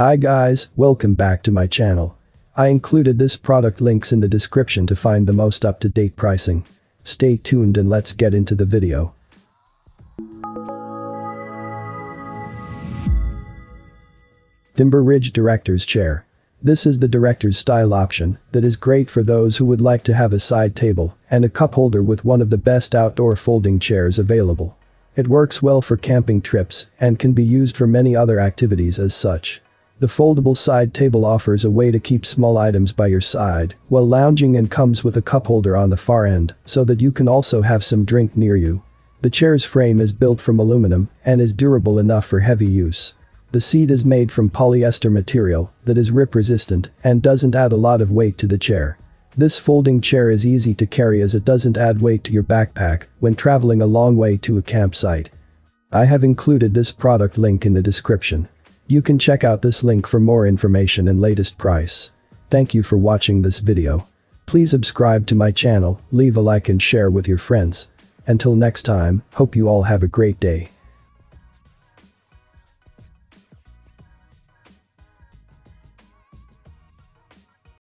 Hi guys, welcome back to my channel. I included this product links in the description to find the most up-to-date pricing. Stay tuned and let's get into the video. Timber Ridge Director's Chair. This is the director's style option that is great for those who would like to have a side table and a cup holder with one of the best outdoor folding chairs available. It works well for camping trips and can be used for many other activities as such. The foldable side table offers a way to keep small items by your side while lounging and comes with a cup holder on the far end so that you can also have some drink near you. The chair's frame is built from aluminum and is durable enough for heavy use. The seat is made from polyester material that is rip resistant and doesn't add a lot of weight to the chair. This folding chair is easy to carry as it doesn't add weight to your backpack when traveling a long way to a campsite. I have included this product link in the description. You can check out this link for more information and latest price. Thank you for watching this video. Please subscribe to my channel, leave a like and share with your friends. Until next time, hope you all have a great day.